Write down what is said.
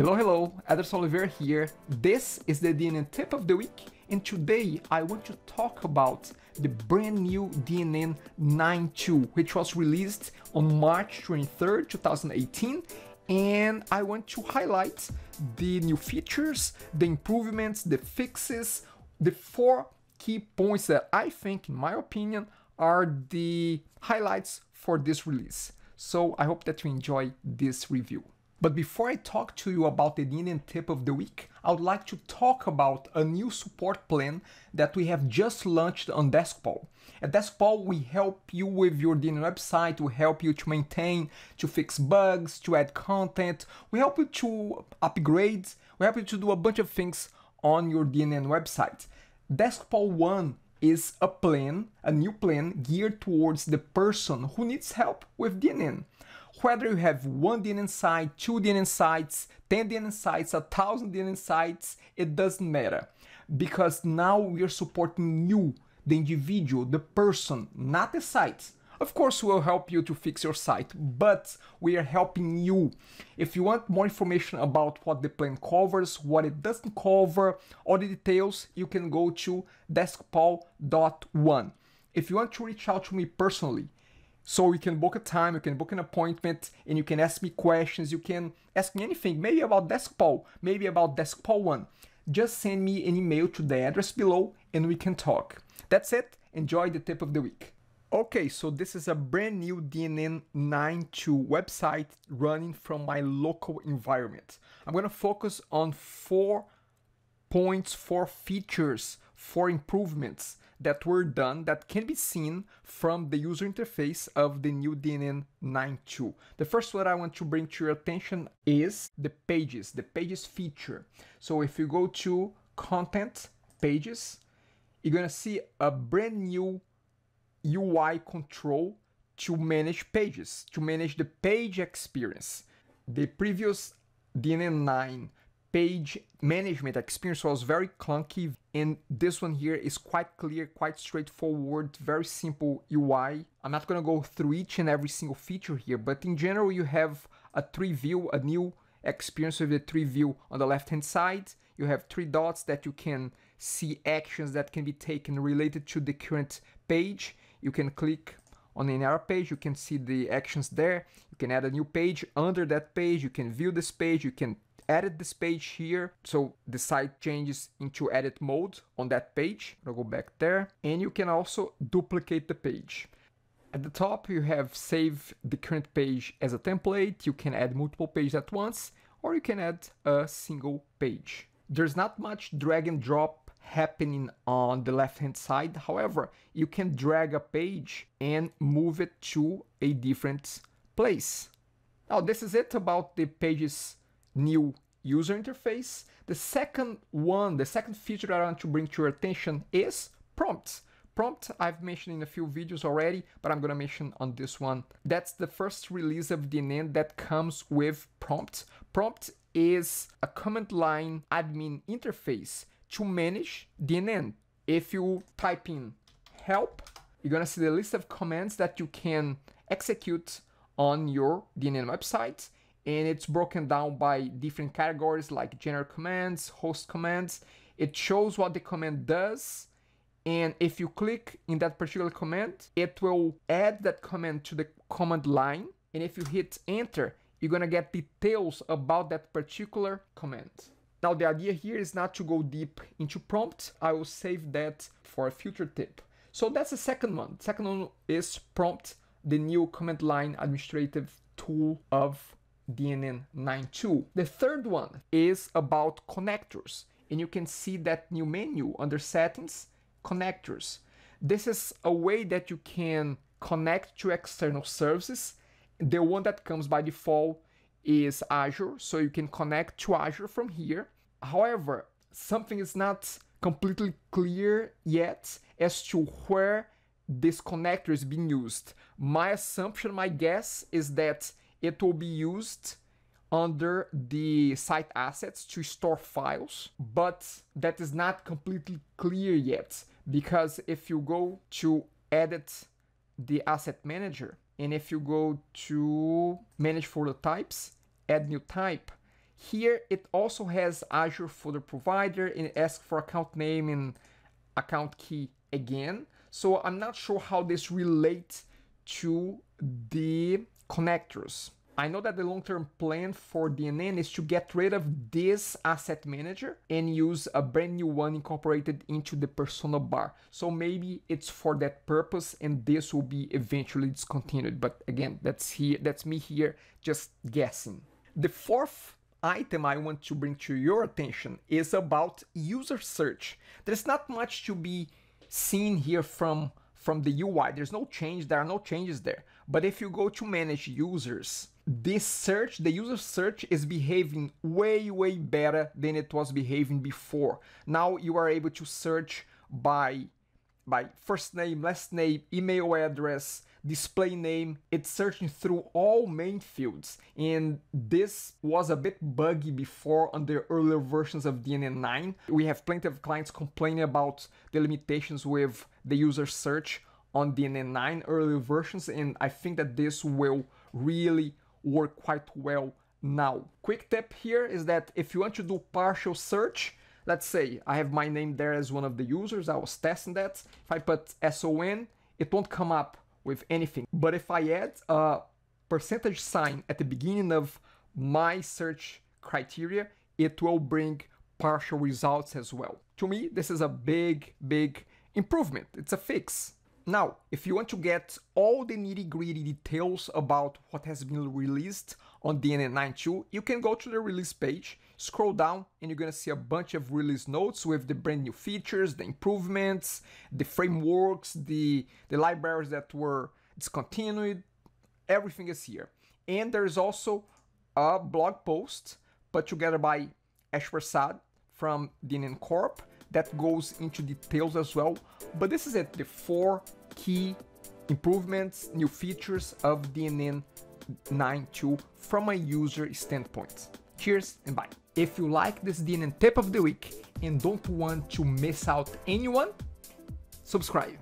Hello, hello, Aderson Oliveira here. This is the DNN tip of the week, and today I want to talk about the brand new DNN 9.2, which was released on March 23rd, 2018. And I want to highlight the new features, the improvements, the fixes, the four key points that I think, in my opinion, are the highlights for this release. So I hope that you enjoy this review. But before I talk to you about the DNN tip of the week, I would like to talk about a new support plan that we have just launched on Deskpal. At Deskpal, we help you with your DNN website, we help you to maintain, to fix bugs, to add content, we help you to upgrade, we help you to do a bunch of things on your DNN website. Deskpal One is a plan, a new plan geared towards the person who needs help with DNN. Whether you have one DNN site, two DNN sites, 10 DNN sites, a thousand DNN sites, it doesn't matter. Because now we are supporting you, the individual, the person, not the site. Of course, we'll help you to fix your site, but we are helping you. If you want more information about what the plan covers, what it doesn't cover, all the details, you can go to deskpal.one. If you want to reach out to me personally, so you can book a time, you can book an appointment, and you can ask me questions. You can ask me anything, maybe about Deskpal, maybe about Deskpal One. Just send me an email to the address below and we can talk. That's it. Enjoy the tip of the week. Okay, so this is a brand new DNN 9.2 website running from my local environment. I'm gonna focus on four points, four features, four improvements that were done that can be seen from the user interface of the new DNN 9.2. The first one I want to bring to your attention is the pages, the pages feature. So if you go to content pages, you're gonna see a brand new UI control to manage pages, to manage the page experience. The previous DNN 9 page management experience was very clunky and this one here is quite clear, quite straightforward, very simple UI. I'm not gonna go through each and every single feature here, but in general you have a tree view, a new experience with the tree view on the left hand side. You have three dots that you can see actions that can be taken related to the current page. You can click on an error page, you can see the actions there. You can add a new page under that page, you can view this page, you can edit this page here. So the site changes into edit mode on that page. I'll go back there. And you can also duplicate the page. At the top, you have save the current page as a template. You can add multiple pages at once, or you can add a single page. There's not much drag and drop happening on the left hand side. However, you can drag a page and move it to a different place. Now, this is it about the pages new user interface. The second one, the second feature I want to bring to your attention is prompts. Prompt I've mentioned in a few videos already, but I'm gonna mention on this one. That's the first release of DNN that comes with prompt. Prompt is a command line admin interface to manage DNN. If you type in help, you're gonna see the list of commands that you can execute on your DNN website and it's broken down by different categories like general commands, host commands. It shows what the command does and if you click in that particular command, it will add that command to the command line and if you hit enter, you're gonna get details about that particular command. Now the idea here is not to go deep into prompt, I will save that for a future tip. So that's the second one. Second one is prompt, the new command line administrative tool of DNN 9.2. The third one is about connectors. And you can see that new menu under settings, connectors. This is a way that you can connect to external services. The one that comes by default is Azure, so you can connect to Azure from here. However, something is not completely clear yet as to where this connector is being used. My assumption, my guess is that it will be used under the site assets to store files, but that is not completely clear yet because if you go to edit the asset manager and if you go to manage folder types, add new type, Here it also has Azure folder provider and ask for account name and account key again. So I'm not sure how this relates to the connectors. I know that the long-term plan for DNN is to get rid of this asset manager and use a brand new one incorporated into the persona bar. So maybe it's for that purpose and this will be eventually discontinued. But again, that's here, that's me here just guessing. The fourth item I want to bring to your attention is about user search. There's not much to be seen here from from the UI. There's no change, there are no changes there. But if you go to manage users, this search, the user search is behaving way, way better than it was behaving before. Now you are able to search by, by first name, last name, email address, display name. It's searching through all main fields. And this was a bit buggy before on the earlier versions of DNN9. We have plenty of clients complaining about the limitations with the user search on DNN9 earlier versions. And I think that this will really work quite well now. Quick tip here is that if you want to do partial search, let's say I have my name there as one of the users, I was testing that. If I put SON, it won't come up with anything. But if I add a percentage sign at the beginning of my search criteria, it will bring partial results as well. To me, this is a big, big improvement. It's a fix. Now, if you want to get all the nitty gritty details about what has been released on DNN9.2, you can go to the release page, scroll down, and you're gonna see a bunch of release notes with the brand new features, the improvements, the frameworks, the, the libraries that were discontinued, everything is here. And there's also a blog post put together by Ash Prasad from DNN Corp that goes into details as well. But this is it, the four key improvements, new features of DNN 9.2 from a user standpoint. Cheers and bye. If you like this DNN tip of the week and don't want to miss out anyone, subscribe.